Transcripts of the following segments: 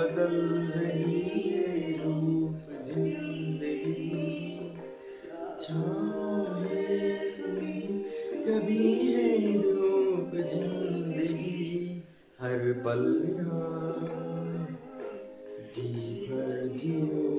बदल रही है रूप ज़िंदगी। है कभी है धूप ज़िंदगी। हर पल यहाँ जी भर जियो।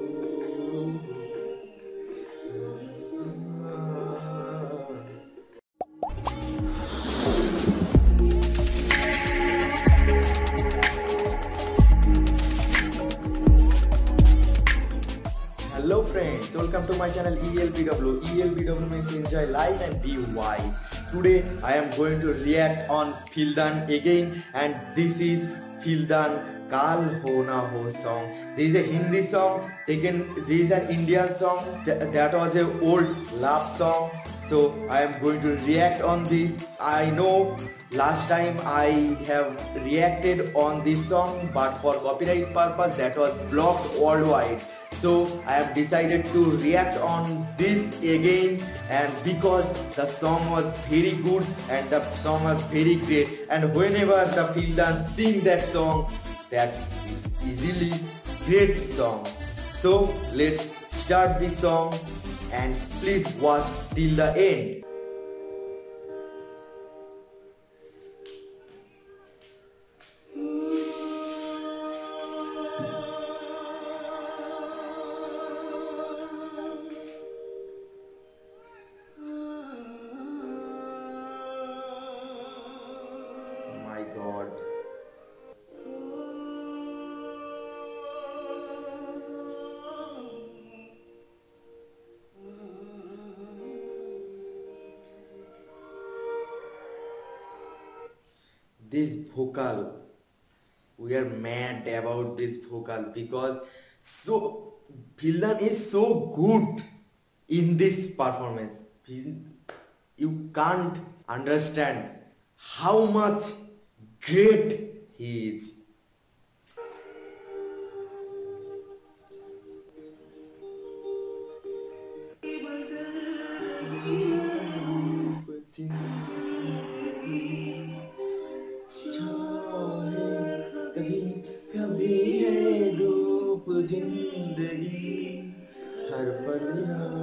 Hello friends, welcome to my channel ELBW. ELBW means enjoy life and be wise. Today I am going to react on Fildan again and this is Fildan Kal Ho Na Ho song. This is a Hindi song taken, this is an Indian song Th- that was a old love song. So I am going to react on this. I know last time I have reacted on this song but for copyright purpose that was blocked worldwide so I have decided to react on this again and because the song was very good and the song was very great and whenever the Fildan sing that song that is easily great song. So let's start the song and please watch till the end god this vocal we are mad about this vocal because so Fildan is so good in this performance. You can't understand how much great he is. कभी है धूप ज़िंदगी हर पल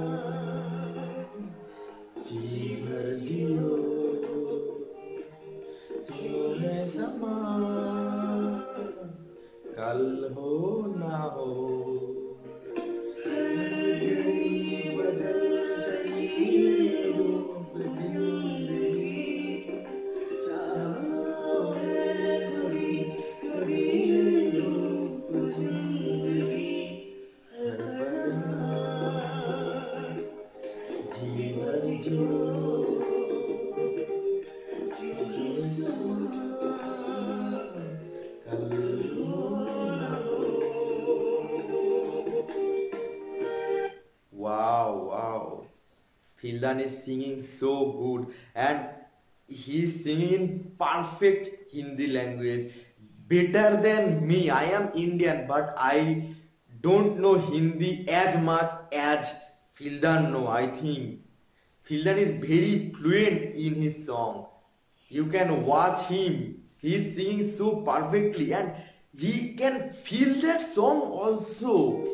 Fildan is singing so good and he is singing in perfect Hindi language. Better than me. I am Indian but I don't know Hindi as much as Fildan know. I think Fildan is very fluent in his song. You can watch him. He is singing so perfectly and he can feel that song also.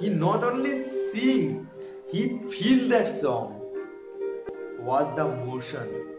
He not only sing, he feel that song. Was the motion.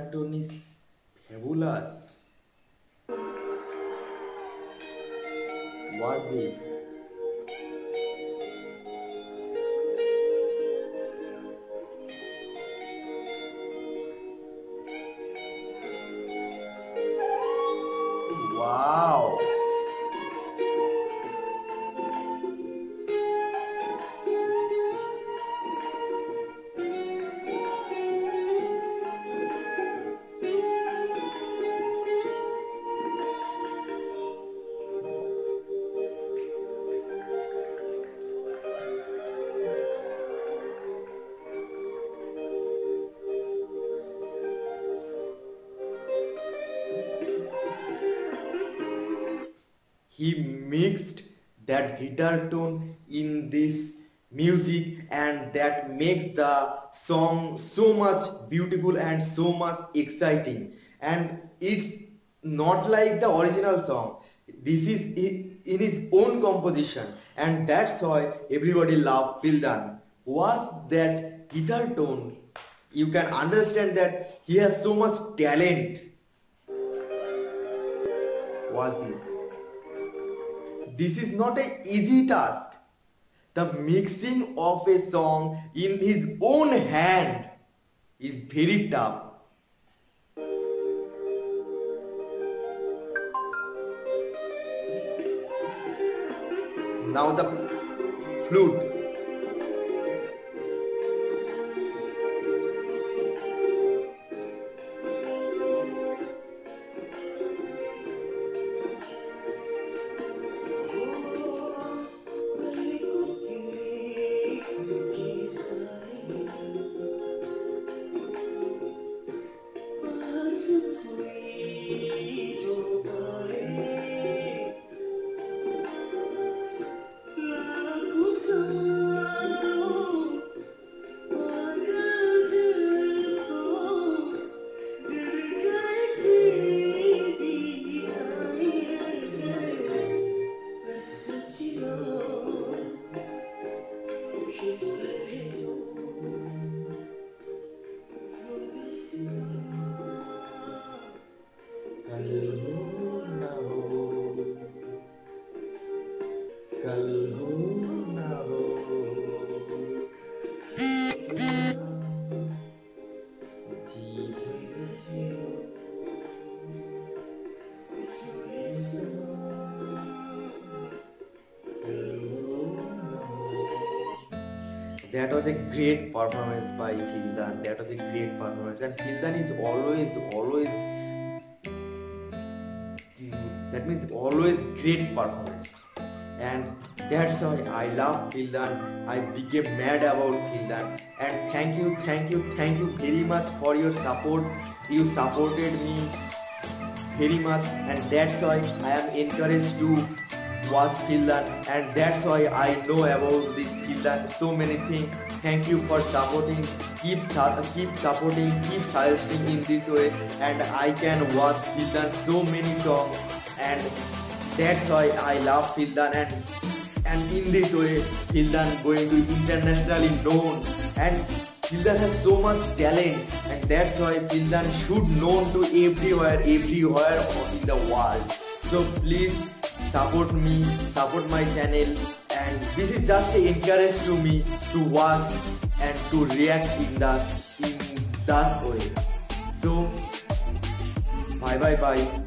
Tone is fabulous. What's this? Wow! Mixed that guitar tone in this music and that makes the song so much beautiful and so much exciting and it's not like the original song this is in his own composition and that's why everybody love Fildan was that guitar tone you can understand that he has so much talent was this this is not an easy task. The mixing of a song in his own hand is very tough. Now the flute. Amen. कल हो ना हो That was a great performance by Fildan. That was a great performance, and Fildan is always, always. That means always great performance and that's why I love Fildan. I became mad about Fildan. And thank you, thank you, thank you very much for your support. You supported me very much and that's why I am encouraged to watch Fildan and that's why I know about this Fildan so many things. Thank you for supporting. Keep keep supporting. Keep suggesting in this way, and I can watch Fildan so many songs and that's why I love Fildan and and in this way Fildan going to internationally known and Fildan has so much talent and that's why Fildan should known to everywhere everywhere in the world. So please support me, support my channel and this is just an encourage to me to watch and to react in that in that way. So bye bye bye.